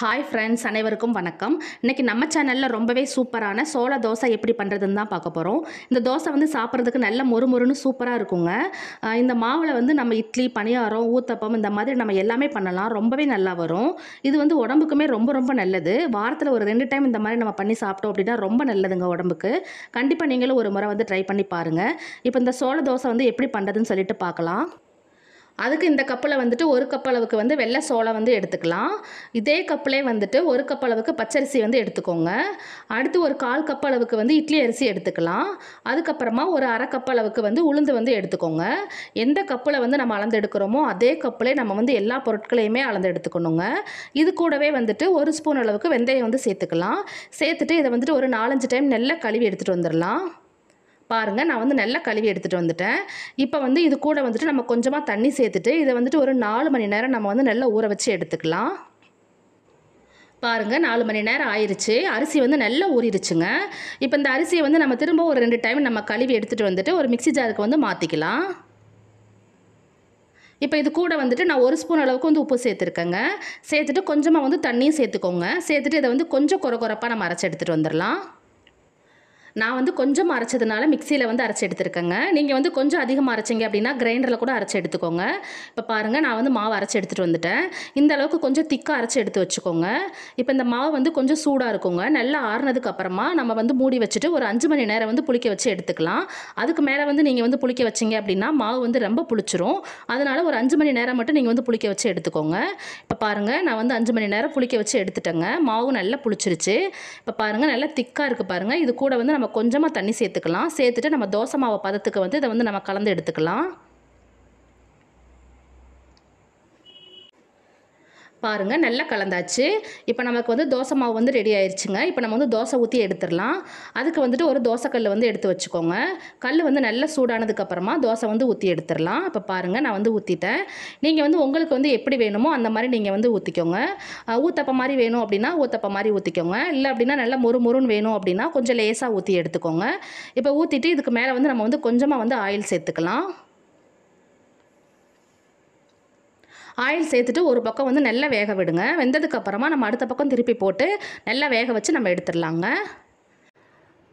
Hi friends அனைவருக்கும் வணக்கம். இன்றைக்கி நம்ம சேனலில் ரொம்பவே சூப்பரான சோள தோசை எப்படி பண்ணுறதுன்னு தான் பார்க்க போகிறோம் இந்த தோசை வந்து சாப்பிட்றதுக்கு நல்ல மொறு மொறுன்னு சூப்பராக இருக்குங்க இந்த மாவில் வந்து நம்ம இட்லி பணியாரம் ஊத்தப்பம் இந்த மாதிரி நம்ம எல்லாமே பண்ணலாம். ரொம்பவே நல்லா வரும். இது வந்து உடம்புக்குமே ரொம்ப ரொம்ப நல்லது. வாரத்தில் ஒரு ரெண்டு டைம் இந்த மாதிரி நம்ம பண்ணி சாப்பிட்டோம் அப்படின்னா ரொம்ப நல்லதுங்க உடம்புக்கு. கண்டிப்பாக நீங்களும் ஒரு முறை வந்து ட்ரை பண்ணி பாருங்கள் இப்போ இந்த சோள தோசை வந்து எப்படி பண்ணுறதுன்னு சொல்லிட்டு பார்க்கலாம். அதுக்கு இந்த கப்பில் வந்துட்டு ஒரு கப் அளவுக்கு வந்து வெள்ளை சோளம் வந்து எடுத்துக்கலாம். இதே கப்பிலே வந்துட்டு ஒரு கப் அளவுக்கு பச்சரிசி வந்து எடுத்துக்கோங்க. அடுத்து ஒரு கால் கப் அளவுக்கு வந்து இட்லி அரிசி எடுத்துக்கலாம். அதுக்கப்புறமா ஒரு அரை கப் அளவுக்கு வந்து உளுந்து வந்து எடுத்துக்கோங்க. எந்த கப்பில் வந்து நம்ம அளந்து எடுக்கிறோமோ அதே கப்பிலே நம்ம வந்து எல்லா பொருட்களையுமே அளந்து எடுத்துக்கணுங்க இது கூடவே வந்துட்டு ஒரு ஸ்பூன் அளவுக்கு வெந்தயம் வந்து சேர்த்துக்கலாம். சேர்த்துட்டு இதை வந்துட்டு ஒரு நாலஞ்சு டைம் நல்லா கழுவி எடுத்துகிட்டு வந்துடலாம். பாருங்கள் நான் வந்து நல்லா கழுவி எடுத்துகிட்டு வந்துட்டேன். இப்போ வந்து இது கூட வந்துட்டு நம்ம கொஞ்சமாக தண்ணி சேர்த்துட்டு இதை வந்துட்டு ஒரு நாலு மணி நேரம் நம்ம வந்து நல்லா ஊற வச்சு எடுத்துக்கலாம். பாருங்கள் நாலு மணி நேரம் ஆயிடுச்சு அரிசி வந்து நல்லா ஊறிடுச்சுங்க. இப்போ இந்த அரிசியை வந்து நம்ம திரும்ப ஒரு ரெண்டு டைம் நம்ம கழுவி எடுத்துகிட்டு வந்துட்டு ஒரு மிக்ஸி ஜாருக்கு வந்து மாற்றிக்கலாம் இப்போ இது கூட வந்துட்டு நான் ஒரு ஸ்பூன் அளவுக்கு வந்து உப்பு சேர்த்துருக்கேங்க. சேர்த்துட்டு கொஞ்சமாக வந்து தண்ணியும் சேர்த்துக்கோங்க. சேர்த்துட்டு இதை வந்து கொஞ்சம் குறை குறைப்பாக நம்ம அரைச்சி எடுத்துகிட்டு வந்துடலாம். நான் வந்து கொஞ்சம் அரைச்சதுனால மிக்சியில் வந்து அரைச்சி எடுத்துருக்கேங்க. நீங்கள் வந்து கொஞ்சம் அதிகமாக அரைச்சிங்க அப்படின்னா கிரைண்டரில் கூட அரைச்சி எடுத்துக்கோங்க. இப்போ பாருங்கள் நான் வந்து மாவு அரைச்சி எடுத்துகிட்டு வந்துட்டேன். இந்த அளவுக்கு கொஞ்சம் திக்காக அரைச்சி எடுத்து வச்சுக்கோங்க. இப்போ இந்த மாவு வந்து கொஞ்சம் சூடாக இருக்குங்க. நல்லா ஆறுனதுக்கு அப்புறமா நம்ம வந்து மூடி வச்சுட்டு ஒரு அஞ்சு மணி நேரம் வந்து புளிக்க வச்சு எடுத்துக்கலாம். அதுக்கு மேலே வந்து நீங்கள் வந்து புளிக்க வச்சிங்க அப்படின்னா மாவு வந்து ரொம்ப புளிச்சிரும். அதனால் ஒரு அஞ்சு மணி நேரம் மட்டும் நீங்கள் வந்து புளிக்க வச்சு எடுத்துக்கோங்க. இப்போ பாருங்கள் நான் வந்து அஞ்சு மணி நேரம் புளிக்க வச்சு எடுத்துட்டேங்க. மாவு நல்லா புளிச்சிருச்சு. இப்போ பாருங்கள் நல்லா திக்காக இருக்குது பாருங்கள் இது கூட வந்து நம்ம கொஞ்சமாக தண்ணி சேர்த்துக்கலாம். சேர்த்துட்டு நம்ம தோசை மாவு பதத்துக்கு வந்து இதை வந்து நம்ம கலந்து எடுத்துக்கலாம். பாருங்கள் நல்லா கலந்தாச்சு. இப்போ நமக்கு வந்து தோசை மாவு வந்து ரெடி ஆயிடுச்சுங்க இப்போ நம்ம வந்து தோசை ஊற்றி எடுத்துடலாம். அதுக்கு வந்துட்டு ஒரு தோசைக்கல் வந்து எடுத்து வச்சுக்கோங்க. கல் வந்து நல்லா சூடானதுக்கப்புறமா தோசை வந்து ஊற்றி எடுத்துடலாம். இப்போ பாருங்கள் நான் வந்து ஊற்றிட்டேன் நீங்கள் வந்து உங்களுக்கு வந்து எப்படி வேணுமோ அந்த மாதிரி நீங்கள் வந்து ஊற்றிக்கோங்க ஊத்தப்ப மாதிரி வேணும் அப்படின்னா ஊத்தப்ப மாதிரி ஊற்றிக்கோங்க இல்லை அப்படின்னா நல்லா மொறு மொறுன்னு வேணும் அப்படின்னா கொஞ்சம் லேசாக ஊற்றி எடுத்துக்கோங்க. இப்போ ஊற்றிட்டு இதுக்கு மேலே வந்து நம்ம வந்து கொஞ்சமாக வந்து ஆயில் சேர்த்துக்கலாம். ஆயில் சேர்த்துட்டு ஒரு பக்கம் வந்து நல்லா வேக விடுங்க. வெந்ததுக்கப்புறமா நம்ம அடுத்த பக்கம் திருப்பி போட்டு நல்லா வேக வச்சு நம்ம எடுத்துடலாங்க.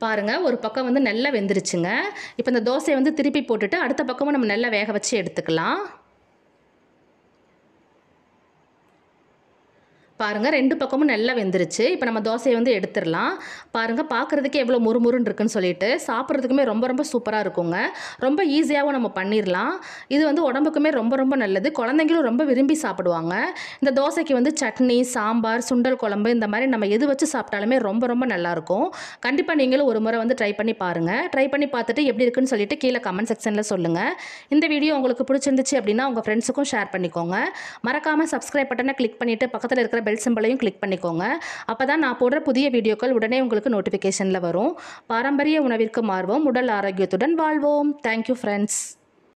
பாருங்கள் ஒரு பக்கம் வந்து நல்லா வெந்துருச்சுங்க. இப்போ இந்த தோசையை வந்து திருப்பி போட்டுட்டு அடுத்த பக்கமும் நம்ம நல்லா வேக வச்சு எடுத்துக்கலாம். பாருங்கள் ரெண்டு பக்கமும் நல்லா வெந்துருச்சு. இப்போ நம்ம தோசையை வந்து எடுத்துடலாம். பாருங்கள் பார்க்குறதுக்கு எவ்வளோ முறுமுறுன்னு இருக்குன்னு சொல்லிட்டு சாப்பிட்றதுக்குமே ரொம்ப ரொம்ப சூப்பராக இருக்குங்க. ரொம்ப ஈஸியாகவும் நம்ம பண்ணிடலாம். இது வந்து உடம்புக்குமே ரொம்ப ரொம்ப நல்லது. குழந்தைங்களும் ரொம்ப விரும்பி சாப்பிடுவாங்க. இந்த தோசைக்கு வந்து சட்னி சாம்பார் சுண்டல் குழம்பு இந்த மாதிரி நம்ம எது வச்சு சாப்பிட்டாலுமே ரொம்ப ரொம்ப நல்லாயிருக்கும் கண்டிப்பாக நீங்களும் ஒரு முறை வந்து ட்ரை பண்ணி பாருங்கள் ட்ரை பண்ணி பார்த்துட்டு எப்படி இருக்குன்னு சொல்லிட்டு கீழே கமெண்ட் செக்ஷனில் சொல்லுங்கள் இந்த வீடியோ உங்களுக்கு பிடிச்சிருந்துச்சு அப்படின்னா உங்கள் ஃப்ரெண்ட்ஸுக்கும் ஷேர் பண்ணிக்கோங்க. மறக்காமல் சப்ஸ்கிரைப் பட்டனை கிளிக் பண்ணிவிட்டு பக்கத்தில் இருக்கிற பெல் சிம்பிளையும் கிளிக் பண்ணிக்கோங்க. அப்போ தான் நான் போடுற புதிய வீடியோக்கள் உடனே உங்களுக்கு நோட்டிஃபிகேஷனில் வரும். பாரம்பரிய உணவிற்கு மாறுவோம் உடல் ஆரோக்கியத்துடன் வாழ்வோம். Thank you friends